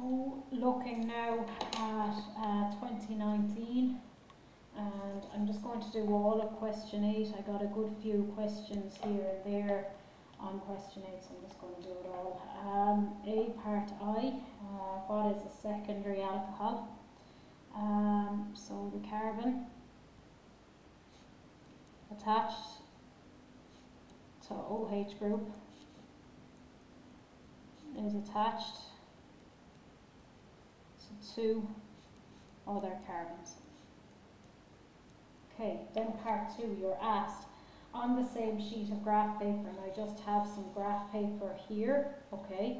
Looking now at uh, 2019 and I'm just going to do all of question 8. I got a good few questions here and there on question 8 so I'm just going to do it all. Um, a part I, uh, what is a secondary alcohol? Um, so the carbon attached to OH group is attached two other carbons. Okay, then part two, you're asked on the same sheet of graph paper, and I just have some graph paper here, okay,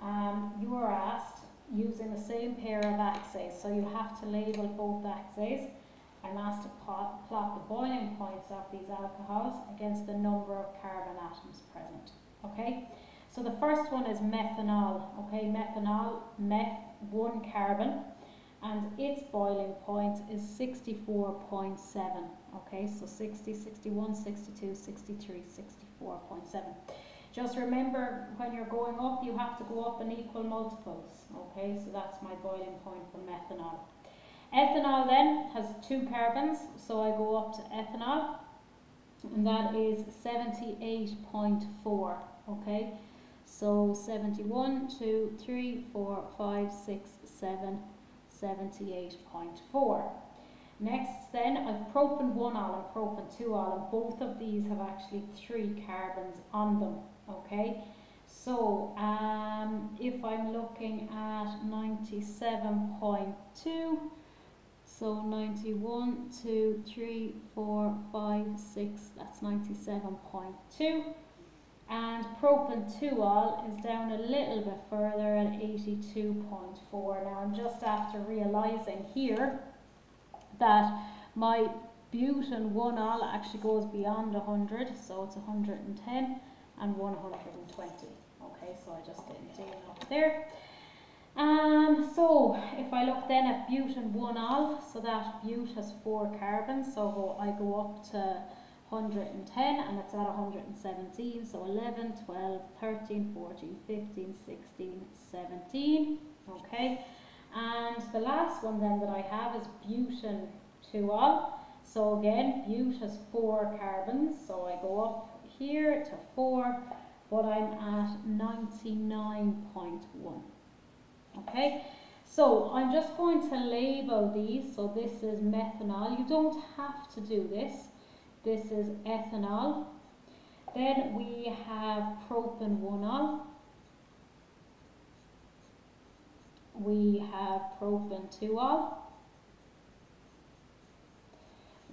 um, you are asked using the same pair of axes, so you have to label both axes. I'm asked to plot, plot the boiling points of these alcohols against the number of carbon atoms present, okay. So the first one is methanol, okay, methanol, meth, one carbon, and its boiling point is 64.7, okay, so 60, 61, 62, 63, 64.7. Just remember when you're going up, you have to go up in equal multiples, okay, so that's my boiling point for methanol. Ethanol then has two carbons, so I go up to ethanol, and that is 78.4, okay. So 71, 2, 3, 4, 5, 6, 7, 78.4. Next then, I've propan 1-ol and propan 2-ol and both of these have actually three carbons on them, okay? So um, if I'm looking at 97.2, so 91, 2, 3, 4, 5, 6, that's 97.2 and propan 2-ol is down a little bit further at 82.4. Now I'm just after realising here that my butane 1-ol actually goes beyond 100, so it's 110 and 120. Okay, so I just didn't do enough there. Um, so if I look then at butane 1-ol, so that bute has four carbons, so I go up to 110 and it's at 117 so 11 12 13 14 15 16 17 okay. And the last one then that I have is butane 2-ol so again bute has four carbons so I go up here to 4 but I'm at 99.1 okay. So I'm just going to label these. So this is methanol. You don't have to do this this is ethanol. Then we have propan 1-ol. We have propan 2-ol.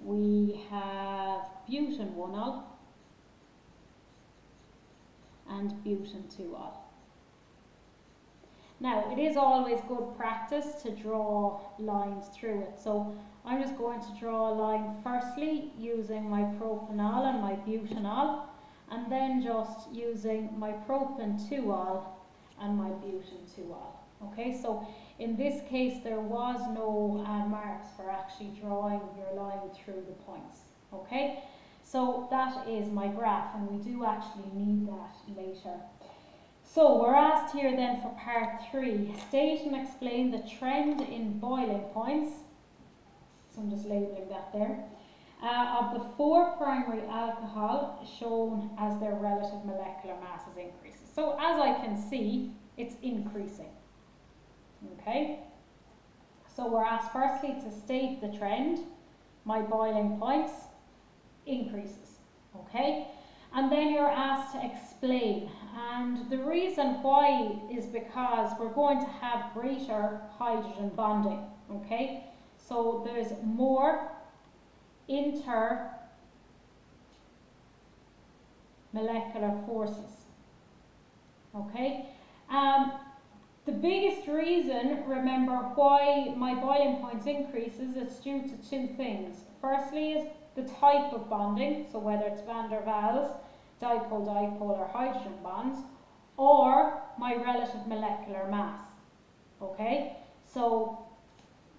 We have butane 1-ol and butane 2-ol. Now, it is always good practice to draw lines through it. So I'm just going to draw a line firstly using my propanol and my butanol and then just using my propan 2-ol and my butan 2-ol. Okay, so in this case there was no uh, marks for actually drawing your line through the points. Okay, so that is my graph and we do actually need that later. So we're asked here then for part 3, state and explain the trend in boiling points so I'm just labelling that there. Uh, of the four primary alcohol shown as their relative molecular masses increases. So as I can see, it's increasing. Okay? So we're asked firstly to state the trend. My boiling points increases. Okay? And then you're asked to explain. And the reason why is because we're going to have greater hydrogen bonding. Okay? So there's more intermolecular forces. Okay? Um, the biggest reason, remember, why my boiling points increases, it's due to two things. Firstly is the type of bonding, so whether it's van der Waals, dipole-dipole or hydrogen bonds, or my relative molecular mass. Okay? So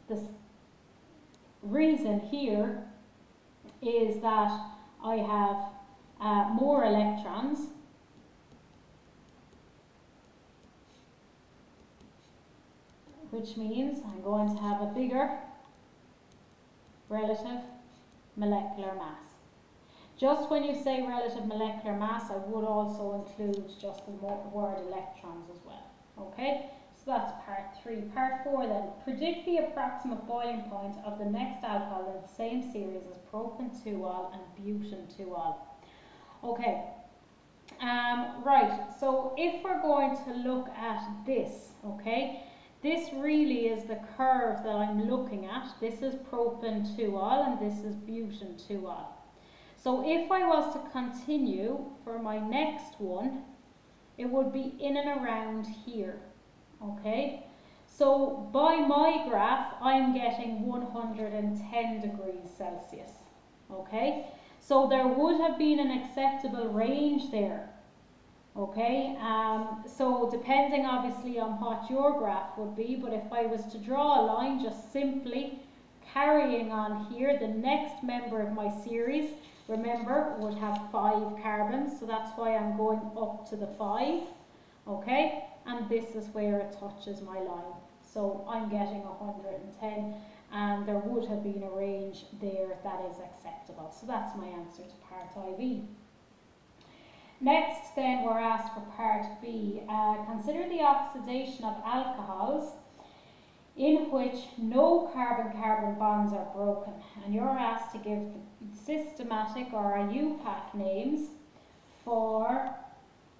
the reason here is that I have uh, more electrons which means I'm going to have a bigger relative molecular mass. Just when you say relative molecular mass, I would also include just the word electrons as well. Okay, so that's part three. Part four then, predict the approximate boiling point of the next alcohol in the same series as propane 2-ol and butane 2-ol. Okay, um, right, so if we're going to look at this, okay, this really is the curve that I'm looking at. This is propane 2-ol and this is butane 2-ol. So if I was to continue for my next one, it would be in and around here, okay? So by my graph, I'm getting 110 degrees Celsius, okay? So there would have been an acceptable range there, Okay, um, so depending obviously on what your graph would be, but if I was to draw a line just simply carrying on here, the next member of my series, remember, would have five carbons, so that's why I'm going up to the five, okay, and this is where it touches my line. So I'm getting 110 and there would have been a range there that is acceptable. So that's my answer to part IV. Next, then, we're asked for part B. Uh, consider the oxidation of alcohols in which no carbon-carbon bonds are broken. And you're asked to give systematic or IUPAC names for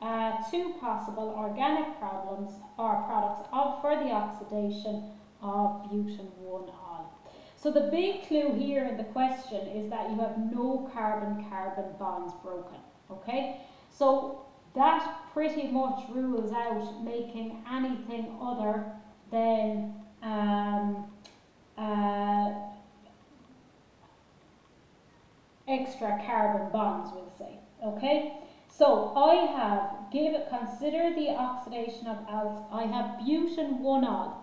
uh, two possible organic problems or products of, for the oxidation of butane 1-ol. So the big clue here in the question is that you have no carbon-carbon bonds broken. Okay, so that pretty much rules out making anything other than um, uh, extra carbon bonds, we'll say. Okay, so I have give consider the oxidation of alks. I have butane one ol.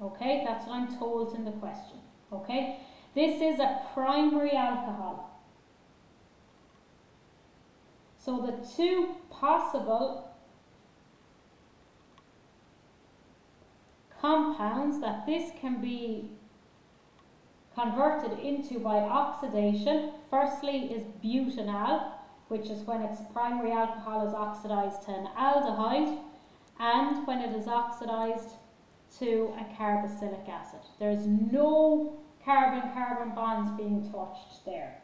Okay, that's what I'm told in the question. Okay, this is a primary alcohol. So the two possible compounds that this can be converted into by oxidation, firstly is butanal, which is when its primary alcohol is oxidized to an aldehyde, and when it is oxidized to a carboxylic acid. There's no carbon-carbon bonds being touched there.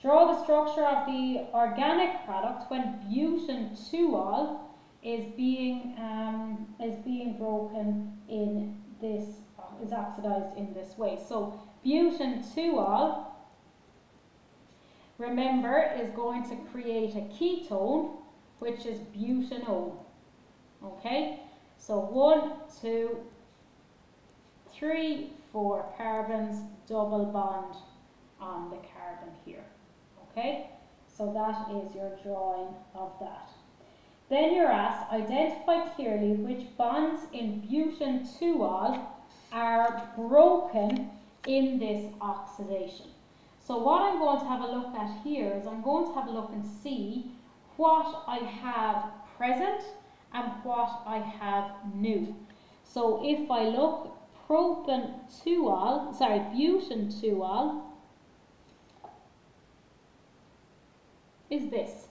Draw the structure of the organic product when butane 2-ol is being um, is being broken in this is oxidized in this way. So butane 2-ol remember is going to create a ketone which is butanone. Okay, so one, two, three, four carbons, double bond on the carbon here. Okay, so that is your drawing of that. Then you're asked, identify clearly which bonds in butane 2-ol are broken in this oxidation. So what I'm going to have a look at here is I'm going to have a look and see what I have present and what I have new. So if I look propane 2-ol, sorry, butane 2-ol, is this.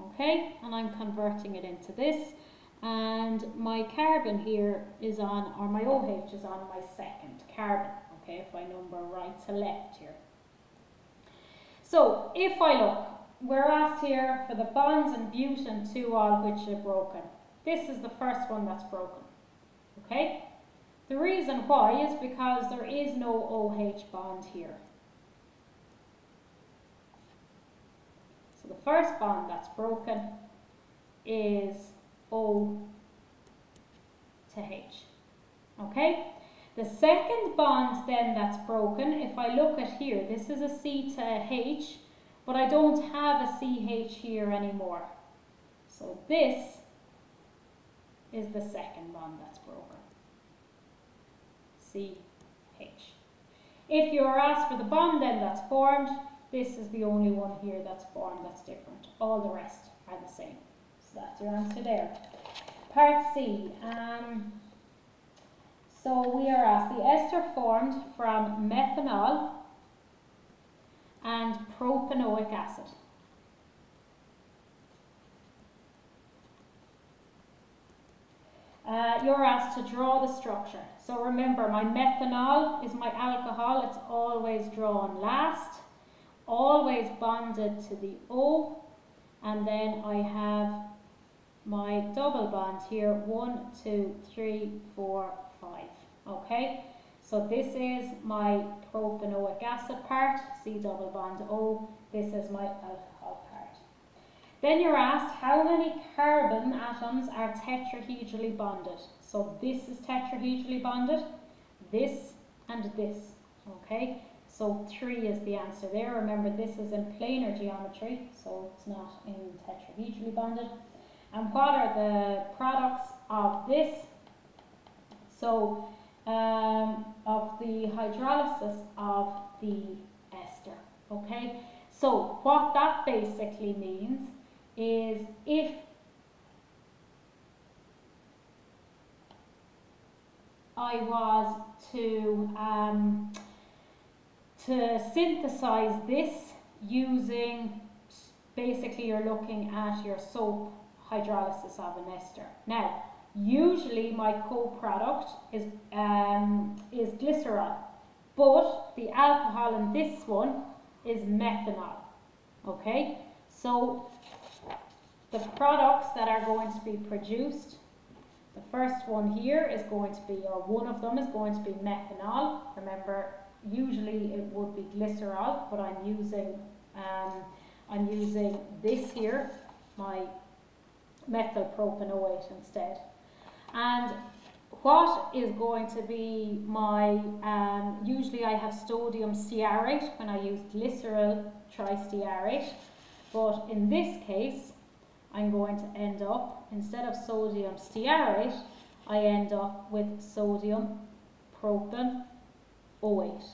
Okay, and I'm converting it into this. And my carbon here is on, or my OH is on my second carbon. Okay, if I number right to left here. So if I look, we're asked here for the bonds in butane 2-ol which are broken. This is the first one that's broken. Okay? The reason why is because there is no OH bond here. So the first bond that's broken is O to H. Okay? The second bond then that's broken, if I look at here, this is a C to H, but I don't have a CH here anymore. So this is the second bond that's broken. CH. If you're asked for the bond then that's formed, this is the only one here that's formed that's different. All the rest are the same. So that's your answer there. Part C. Um, So we are asked the ester formed from methanol and propanoic acid. Uh, you're asked to draw the structure. So remember, my methanol is my alcohol. It's always drawn last, always bonded to the O. And then I have my double bond here. One, two, three, four, five. Okay, so this is my propanoic acid part, C double bond O. This is my alcohol part. Then you're asked how many carbon atoms are tetrahedrally bonded. So this is tetrahedrally bonded, this and this. Okay, so three is the answer there. Remember this is in planar geometry, so it's not in tetrahedrally bonded. And what are the products of this? So um, of the hydrolysis of the ester. Okay, so what that basically means is if I was to um, to synthesize this using basically you're looking at your soap hydrolysis of an ester. Now Usually my co-product is, um, is glycerol, but the alcohol in this one is methanol. Okay, so the products that are going to be produced, the first one here is going to be, or one of them is going to be methanol. Remember, usually it would be glycerol, but I'm using, um, I'm using this here, my methyl propanoate instead. And what is going to be my, um, usually I have sodium stearate when I use glycerol tristearate, but in this case, I'm going to end up, instead of sodium stearate, I end up with sodium propanoate.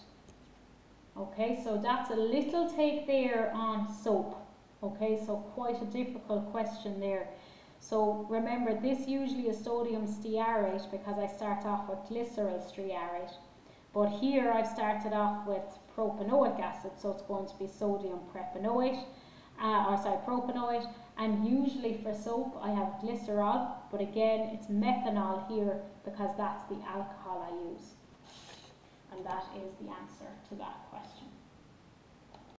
Okay, so that's a little take there on soap. Okay, so quite a difficult question there. So remember, this usually is sodium stearate because I start off with glycerol stearate. But here I've started off with propanoic acid, so it's going to be sodium propanoate, uh, or sorry, propanoate. And usually for soap I have glycerol, but again it's methanol here because that's the alcohol I use. And that is the answer to that.